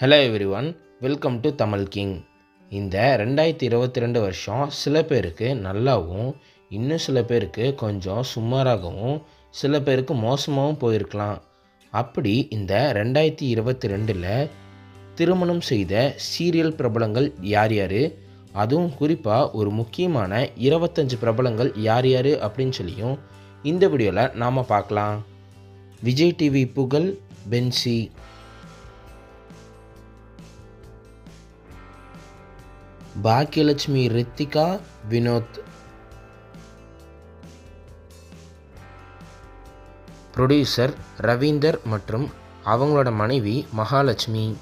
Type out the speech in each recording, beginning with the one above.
Hello everyone welcome to Tamil king இந்த ரெண்டாயிரத்தி இருபத்தி ரெண்டு வருஷம் சில பேருக்கு நல்லாவும் இன்னும் சில பேருக்கு கொஞ்சம் சுமாராகவும் சில பேருக்கு மோசமாகவும் போயிருக்கலாம். அப்படி இந்த ரெண்டாயிரத்தி இருபத்தி ரெண்டில் திருமணம் செய்த சீரியல் பிரபலங்கள் யார் யார்? அதுவும் குறிப்பாக ஒரு முக்கியமான இருபத்தஞ்சு பிரபலங்கள் யார் யார் அப்படின்னு சொல்லியும் இந்த வீடியோவில் நாம் பார்க்கலாம். விஜய் டிவி புகழ் பென்சி பாக்கியலட்சுமி ரித்திகா வினோத். ப்ரொடியூசர் ரவீந்தர் மற்றும் அவங்களோட மனைவி மகாலட்சுமி.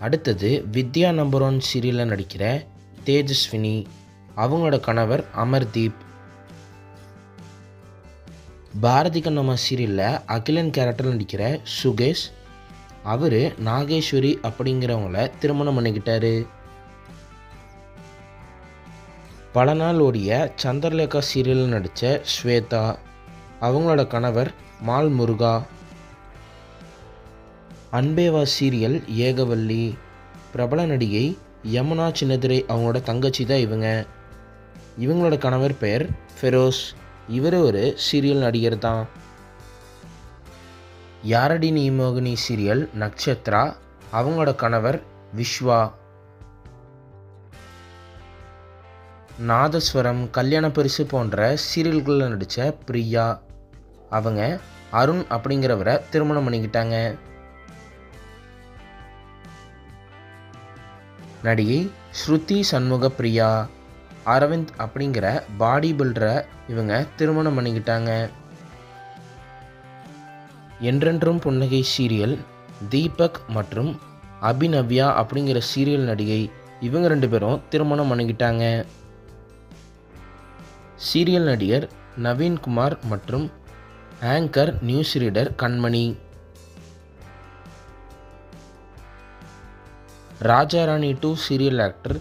அடுத்தது வித்யா நம்பர் ஒன் சீரியலில் நடிக்கிற தேஜஸ்வினி. அவங்களோட கணவர் அமர்தீப். பாரதி கண்ணம்மா சீரியலில் அகிலன் கேரக்டரில் நடிக்கிற சுகேஷ் அவர் நாகேஸ்வரி அப்படிங்கிறவங்கள திருமணம் பண்ணிக்கிட்டாரு. பல நாள் ஓடிய சந்திரலேகா சீரியலில் நடித்த ஸ்வேதா அவங்களோட கணவர் மால் முருகா அன்பேவா சீரியல் ஏகவல்லி பிரபல நடிகை யமுனா சின்னதுரை அவங்களோட தங்கச்சி தான் இவங்க. இவங்களோட கணவர் பெயர் ஃபெரோஸ். இவர் ஒரு சீரியல் நடிகர் தான். யாரடி நீ மோகினி சீரியல் நட்சத்ரா அவங்களோட கணவர் விஸ்வா நாதஸ்வரம் கல்யாண பரிசு போன்ற சீரியல்களில் நடித்த பிரியா. அவங்க அருண் அப்படிங்கிறவரை திருமணம் பண்ணிக்கிட்டாங்க. நடிகை ஸ்ருதி சண்முக பிரியா. அரவிந்த் அப்படிங்கிற பாடி பில்டரை இவங்க திருமணம் பண்ணிக்கிட்டாங்க. என்றென்றும் புன்னகை சீரியல் தீபக் மற்றும் அபிநவ்யா அப்படிங்கிற சீரியல் நடிகை இவங்க ரெண்டு பேரும் திருமணம் பண்ணிக்கிட்டாங்க. சீரியல் நடிகர் நவீன்குமார் மற்றும் anchor news reader Kanmani. Raja Rani two serial actor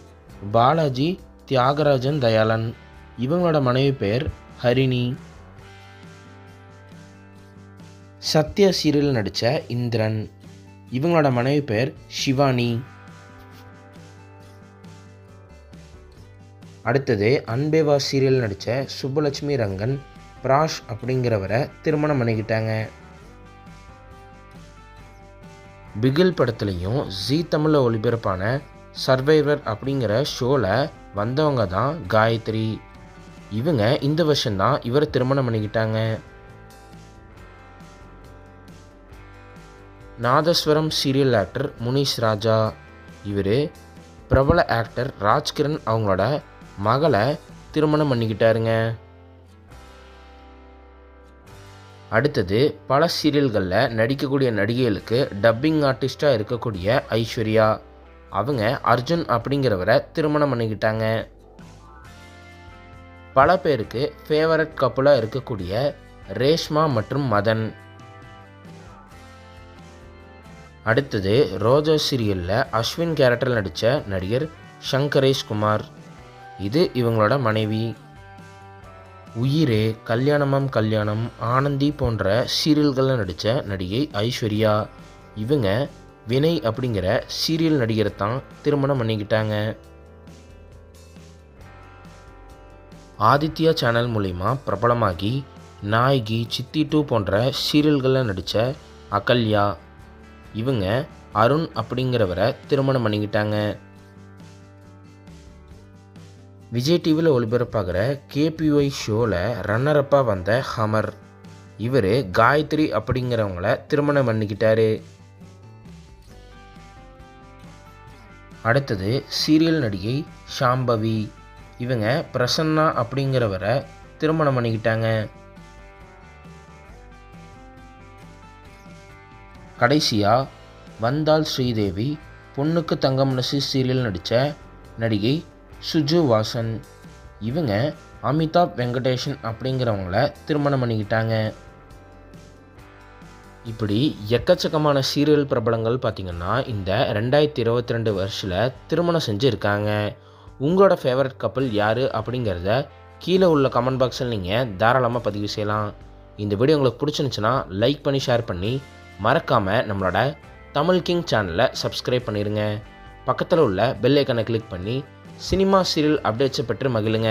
Balaji Thiagarajan Dhayalan. இவங்களோட மனைவி பெயர் ஹரிணி. சத்யா சீரியல் நடித்த இந்திரன். இவங்களோட மனைவி பெயர் சிவானி. அடுத்தது அன்பேவா சீரியல் நடித்த சுப்புலட்சுமி ரங்கன் பிராஷ் அப்படிங்கிறவரை திருமணம் பண்ணிக்கிட்டாங்க. பிகில் படத்துலையும் ஜீ தமிழில் ஒளிபரப்பான சர்வைவர் அப்படிங்கிற ஷோவில் வந்தவங்க தான் காயத்ரி. இவங்க இந்த வருஷம்தான் இவரை திருமணம் பண்ணிக்கிட்டாங்க. Nadhaswaram serial actor Munish Raja. இவர் பிரபல ஆக்டர் ராஜ்கிரண் அவங்களோட மகளை திருமணம் பண்ணிக்கிட்டாருங்க. அடுத்தது பல சீரியல்களில் நடிக்கக்கூடிய நடிகைகளுக்கு டப்பிங் ஆர்டிஸ்டாக இருக்கக்கூடிய ஐஸ்வர்யா. அவங்க அர்ஜுன் அப்படிங்கிறவரை திருமணம் பண்ணிக்கிட்டாங்க. பல பேருக்கு ஃபேவரட் கப்புலாக இருக்கக்கூடிய ரேஷ்மா மற்றும் மதன். அடுத்தது ரோஜா சீரியலில் அஸ்வின் கேரக்டரில் நடித்த நடிகர் சங்கரேஷ் குமார். இது இவங்களோட மனைவி. உயிரே கல்யாணமாம் கல்யாணம் ஆனந்தி போன்ற சீரியல்களில் நடித்த நடிகை ஐஸ்வர்யா. இவங்க வினய் அப்படிங்கிற சீரியல் நடிகரை தான் திருமணம் பண்ணிக்கிட்டாங்க. ஆதித்யா சேனல் மூலிமா பிரபலமாகி நாயகி சித்தி டூ போன்ற சீரியல்களில் நடித்த அகல்யா இவங்க அருண் அப்படிங்கிறவரை திருமணம் பண்ணிக்கிட்டாங்க. விஜய் டிவியில் ஒளிபரப்பாகிற கேபிஒய் ஷோவில் ரன்னரப்பாக வந்த ஹமர். இவர் காயத்ரி அப்படிங்கிறவங்கள திருமணம் பண்ணிக்கிட்டாரு. அடுத்தது சீரியல் நடிகை ஷாம்பவி. இவங்க பிரசன்னா அப்படிங்கிறவரை திருமணம் பண்ணிக்கிட்டாங்க. கடைசியாக வந்தால் ஸ்ரீதேவி பொண்ணுக்கு தங்கம் மனசு சீரியல் நடித்த நடிகை சுஜு வாசன். இவங்க அமிதாப் வெங்கடேஷன் அப்படிங்கிறவங்கள திருமணம் பண்ணிக்கிட்டாங்க. இப்படி எக்கச்சக்கமான சீரியல் பிரபலங்கள் பார்த்திங்கன்னா இந்த ரெண்டாயிரத்தி இருபத்தி ரெண்டு வருஷத்தில் திருமணம் செஞ்சுருக்காங்க. உங்களோட ஃபேவரட் கப்பல் யார் அப்படிங்கிறத கீழே உள்ள கமெண்ட் பாக்ஸில் நீங்கள் தாராளமாக பதிவு செய்யலாம். இந்த வீடியோ உங்களுக்கு பிடிச்சிருந்துச்சுன்னா லைக் பண்ணி ஷேர் பண்ணி மறக்காமல் நம்மளோட தமிழ் கிங் சேனலை சப்ஸ்கிரைப் பண்ணிடுங்க பக்கத்தில் உள்ள பெல் ஐக்கனை கிளிக் பண்ணி சினிமா சீரியல் அப்டேட்ஸை பெற்று மகிழுங்க.